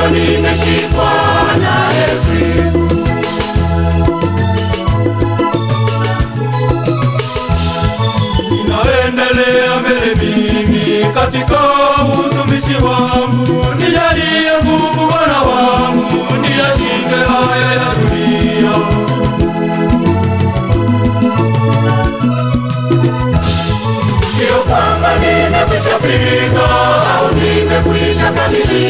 bado nimeshikwa na elfi ninaendelea mbele mimi katika utumishi wangu. Nijalie nguvu bwana wangu niyashinde haya ya dunia. Sio kwamba au nimekuisha kamilika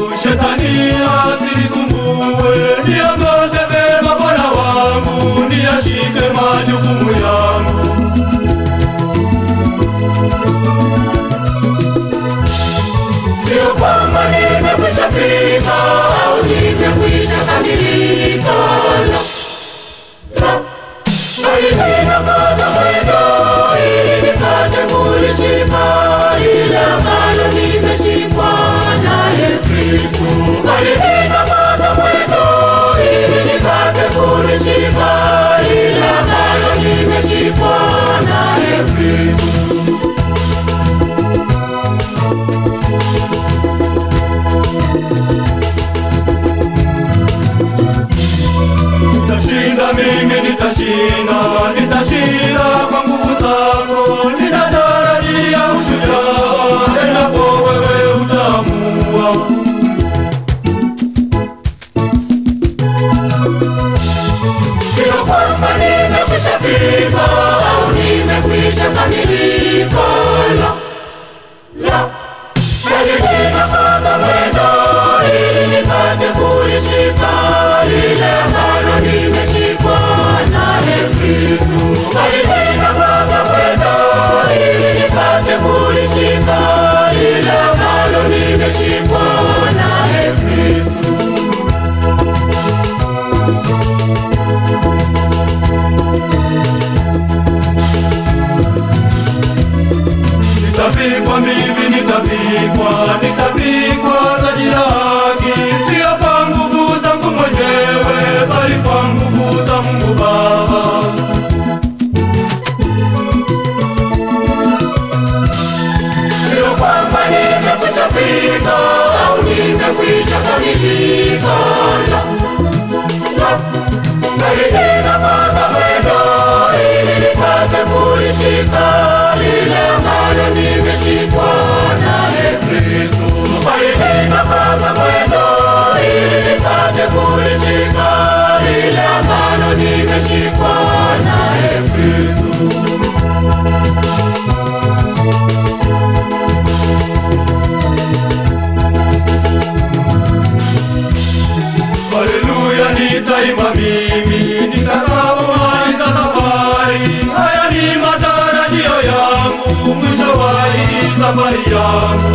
kwamba nimekwisha vivyo au nimekwisha kamili Barida on.